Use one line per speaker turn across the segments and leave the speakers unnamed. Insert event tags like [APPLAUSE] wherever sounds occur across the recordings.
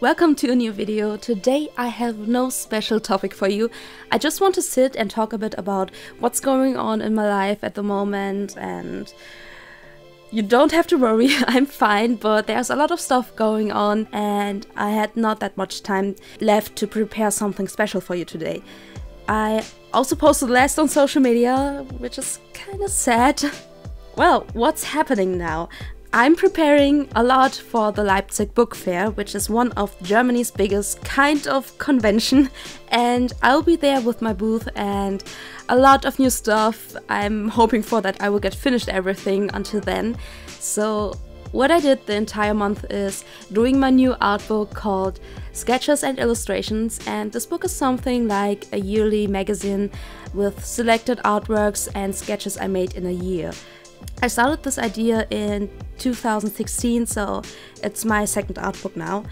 Welcome to a new video. Today I have no special topic for you. I just want to sit and talk a bit about what's going on in my life at the moment and you don't have to worry, [LAUGHS] I'm fine, but there's a lot of stuff going on and I had not that much time left to prepare something special for you today. I also posted less on social media, which is kind of sad. [LAUGHS] Well, what's happening now? I'm preparing a lot for the Leipzig Book Fair, which is one of Germany's biggest kind of convention, and I'll be there with my booth and a lot of new stuff. I'm hoping for that I will get finished everything until then. So what I did the entire month is doing my new art book called Sketches and Illustrations, and this book is something like a yearly magazine with selected artworks and sketches I made in a year. I started this idea in 2016, so it's my second art book now.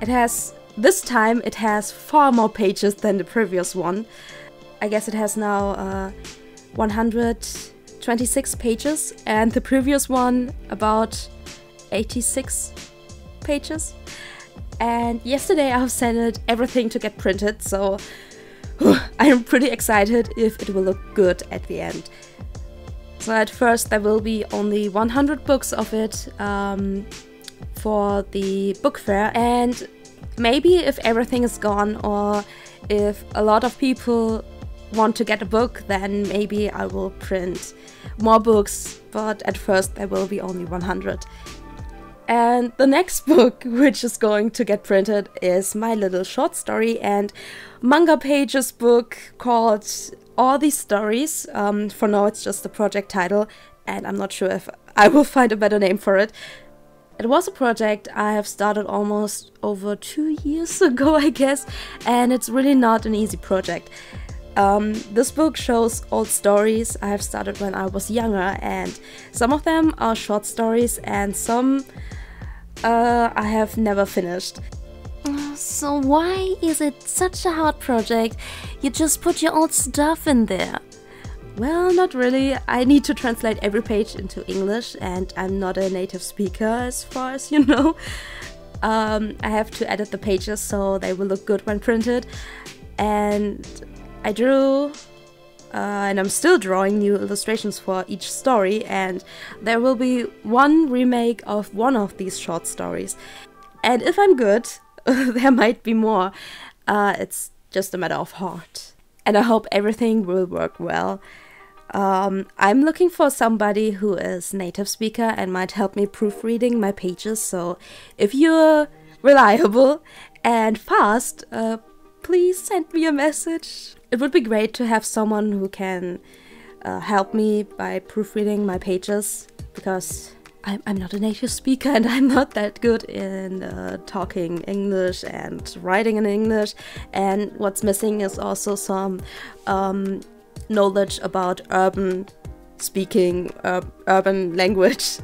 It has, this time, it has far more pages than the previous one. I guess it has now uh, 126 pages, and the previous one about 86 pages. And yesterday I've sent everything to get printed, so [SIGHS] I'm pretty excited if it will look good at the end. So at first there will be only 100 books of it um, for the book fair. And maybe if everything is gone or if a lot of people want to get a book then maybe I will print more books. But at first there will be only 100. And the next [LAUGHS] book, which is going to get printed, is my little short story. And manga pages book called all these stories. Um, for now, it's just the project title, and I'm not sure if [LAUGHS] I will find a better name for it. It was a project I have started almost over two years [LAUGHS] ago, I guess, and it's really not an easy project. Um, this book shows old stories I have started when I was younger, and some of them are short stories, and some uh, I have never finished.
So why is it such a hard project? You just put your old stuff in there.
Well, not really. I need to translate every page into English, and I'm not a native speaker as far as you know. Um, I have to edit the pages so they will look good when printed. And I drew, uh, and I'm still drawing new illustrations for each story, and there will be one remake of one of these short stories. And if I'm good, [LAUGHS] there might be more. Uh, it's just a matter of heart. And I hope everything will work well. Um, I'm looking for somebody who is native speaker and might help me proofreading my pages. So if you're reliable and fast, uh, please send me a message. It would be great to have someone who can uh, help me by proofreading my pages because I'm, I'm not a native speaker and [LAUGHS] I'm not that good in uh, talking English and writing in English. And what's missing is also some um, knowledge about urban speaking, uh, urban language.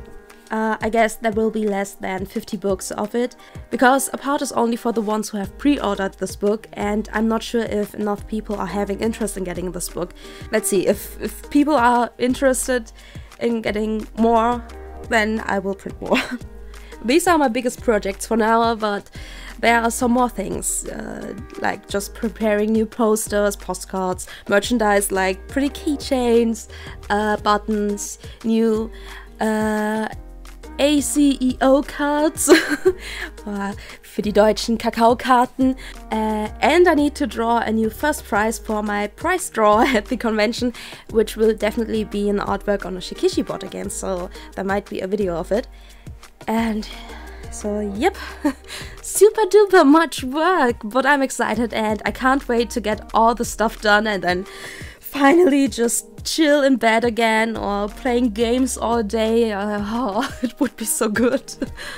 Uh, I guess there will be less than 50 books of it, because a part is only for the ones who have pre-ordered this book, and I'm not sure if enough people are having interest in getting this book. Let's see, if, if people are interested in getting more then I will print more. [LAUGHS] These are my biggest projects for now, but there are some more things, uh, like just preparing new posters, postcards, merchandise like pretty keychains, uh, buttons, new uh, ACEO-Cards [LAUGHS] für die deutschen Kakaokarten. Uh, and I need to draw a new first prize for my prize draw [LAUGHS] at the convention, which will definitely be an artwork on a Shikishi board again, so there might be a video of it. And so, yep, [LAUGHS] super duper much work, but I'm excited and I can't wait to get all the stuff done and then finally just chill in bed again or playing games all day. Uh, [LAUGHS] oh, it would be so good.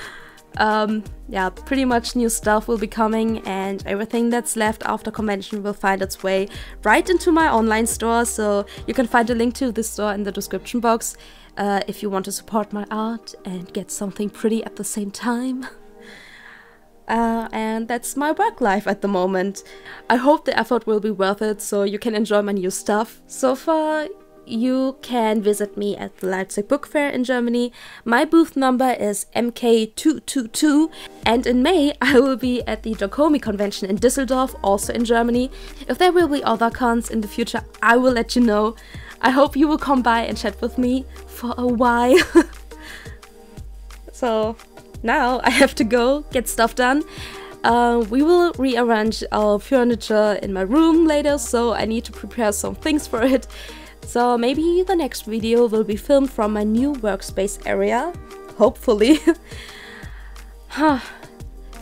[LAUGHS] um, yeah, pretty much new stuff will be coming and everything that's left after convention will find its way right into my online store. So you can find a link to this store in the description box uh, if you want to support my art and get something pretty at the same time. [LAUGHS] Uh, and that's my work life at the moment. I hope the effort will be worth it so you can enjoy my new stuff. So far, you can visit me at the Leipzig Book Fair in Germany. My booth number is MK222, and in May [LAUGHS] I will be at the Dokomi convention in Düsseldorf, also in Germany. If there will be other cons in the future, I will let you know. I hope you will come by and chat with me for a while. [LAUGHS] so now I have to go get stuff done. Uh, we will rearrange our furniture in my room later, so I need to prepare some things for it. So maybe the next video will be filmed from my new workspace area, hopefully. [LAUGHS] huh.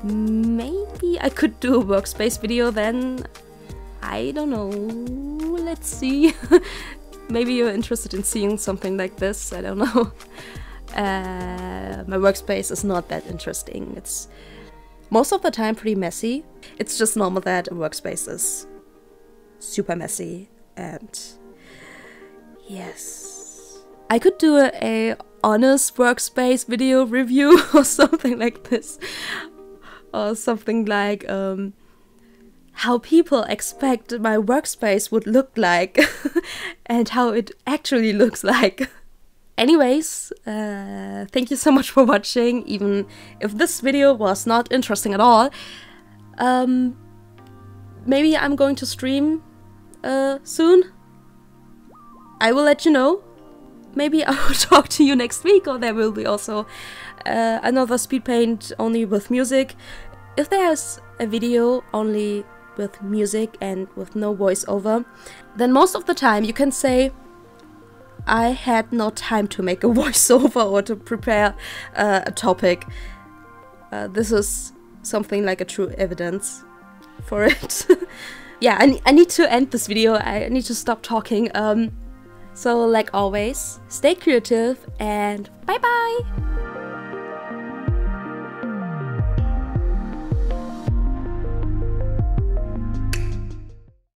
Maybe I could do a workspace video then. I don't know. Let's see. [LAUGHS] maybe you're interested in seeing something like this. I don't know. [LAUGHS] Uh, my workspace is not that interesting. It's most of the time pretty messy. It's just normal that a workspace is super messy and yes. I could do a, a honest workspace video [LAUGHS] review or something like this. Or something like um, how people expect my workspace would look like [LAUGHS] and how it actually looks like. [LAUGHS] Anyways, uh, thank you so much for watching, even if this video was not interesting at all. Um, maybe I'm going to stream uh, soon. I will let you know. Maybe I will [LAUGHS] talk to you next week, or there will be also uh, another speed paint only with music. If there's a video only with music and with no voiceover, then most of the time you can say, I had no time to make a [LAUGHS] voiceover or to prepare uh, a topic. Uh, this is something like a true evidence for [LAUGHS] it. yeah, I, I need to end this video. I need to stop talking. Um, so, like always, stay creative and bye bye!